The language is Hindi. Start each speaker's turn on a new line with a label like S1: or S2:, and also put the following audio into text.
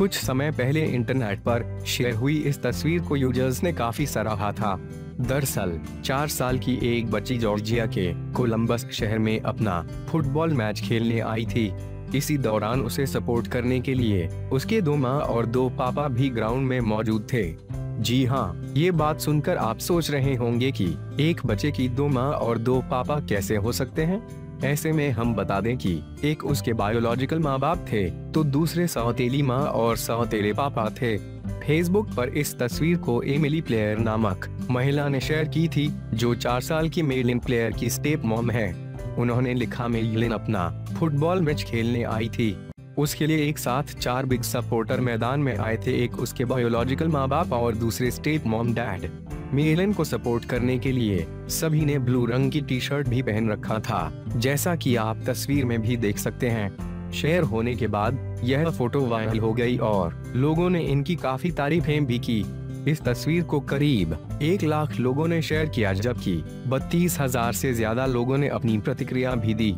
S1: कुछ समय पहले इंटरनेट पर शेयर हुई इस तस्वीर को यूज़र्स ने काफ़ी सराहा था। दरअसल, चार साल की एक बच्ची जॉर्जिया के कोलंबस शहर में अपना फुटबॉल मैच खेलने आई थी। इसी दौरान उसे सपोर्ट करने के लिए उसके दो माँ और दो पापा भी ग्राउंड में मौजूद थे। जी हाँ ये बात सुनकर आप सोच रहे होंगे कि एक बच्चे की दो माँ और दो पापा कैसे हो सकते हैं? ऐसे में हम बता दें कि एक उसके बायोलॉजिकल माँ बाप थे तो दूसरे सौतेली माँ और सौतेले पापा थे। फेसबुक पर इस तस्वीर को एमिली प्लेयर नामक महिला ने शेयर की थी, जो चार साल की मेलिन प्लेयर की स्टेप मॉम है। उन्होंने लिखा मेलिन अपना फुटबॉल मैच खेलने आई थी। उसके लिए एक साथ चार बिग सपोर्टर मैदान में आए थे, एक उसके बायोलॉजिकल माँ बाप और दूसरे स्टेप मॉम डैड मेलन को सपोर्ट करने के लिए सभी ने ब्लू रंग की टी शर्ट भी पहन रखा था, जैसा कि आप तस्वीर में भी देख सकते हैं। शेयर होने के बाद यह फ़ोटो वायरल हो गई और लोगों ने इनकी काफ़ी तारीफें भी की। इस तस्वीर को करीब एक लाख लोगों ने शेयर किया, जबकि बत्तीस हज़ार से ज़्यादा लोगों ने अपनी प्रतिक्रिया भी दी।